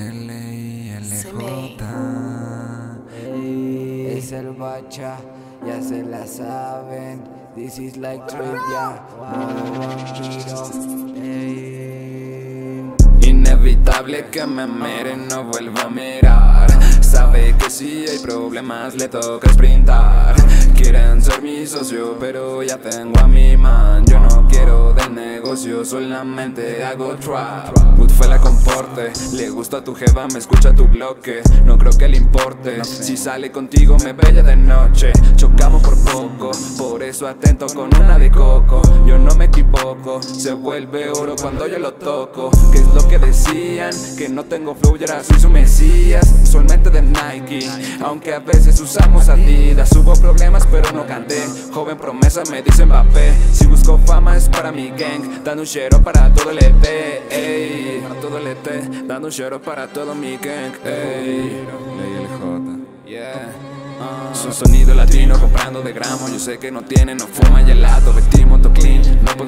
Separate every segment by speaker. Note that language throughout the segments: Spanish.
Speaker 1: L-I-L-J Es el bacha, ya se la saben. This is like trivia, Inevitable que me mere, no vuelva a mirar. Sabe que si hay problemas le toca sprintar. Quieren ser mi socio, pero ya tengo a mi man. Yo no quiero negocio, solamente hago trap. Fue la comporte Le gusta tu jeva, me escucha tu bloque. No creo que le importe Si sale contigo me bella de noche. Chocamos por poco Por eso atento con una de coco. Yo no me equivoco Se vuelve oro cuando yo lo toco. ¿Qué es lo que decían? Que no tengo flow y ahora soy su mesías Nike. Aunque a veces usamos Adidas Hubo problemas pero no canté. Joven promesa me dice Mbappé. Si busco fama es para mi gang. Dando un shero para todo el EP ey. Todo el ET Dando un shout para todo mi gang Ey, Ley LJ Yeah Su sonido latino comprando de gramo. Yo sé que no tiene, no fuma y helado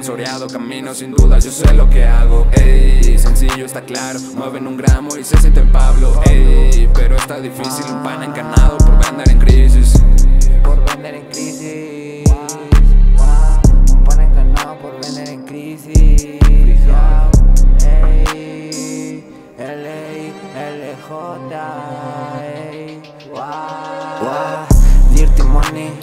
Speaker 1: sponsoreado Camino sin duda, yo sé lo que hago. Ey, sencillo está claro. Mueven un gramo y se sienten Pablo. Ey, pero está difícil. Un pan encanado por vender en crisis. Por vender en crisis. Un pan encanado por vender en crisis. Dirty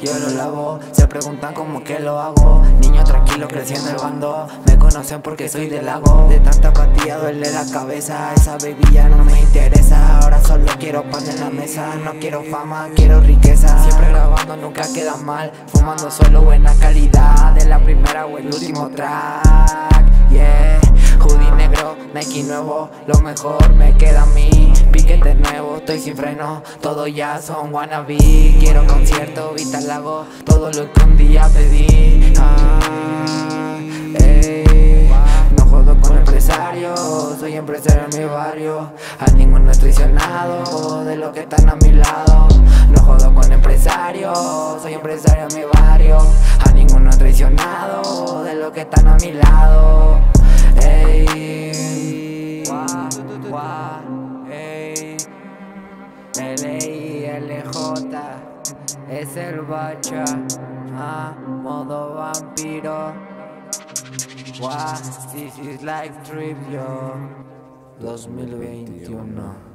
Speaker 1: yo lo lavo Se preguntan cómo que lo hago. Niño tranquilo creciendo el bando. Me conocen porque soy del lago. De tanta apatía duele la cabeza. Esa baby no me interesa. Ahora solo quiero pan en la mesa. No quiero fama, quiero riqueza. Siempre grabando, nunca queda mal. Fumando solo buena calidad. De la primera o el último track. Yeah nuevo Lo mejor me queda a mí. Piquete nuevo, estoy sin freno Todo ya son wannabe. Quiero concierto, vista lago Todo lo que un día pedí. Ah, No jodo con empresarios Soy empresario en mi barrio. A ninguno he traicionado De lo que están a mi lado. No jodo con empresarios Soy empresario en mi barrio. A ninguno he traicionado De lo que están a mi lado L-I-L-J es el bacha, ah, modo vampiro. Wow, this is like trivia 2021.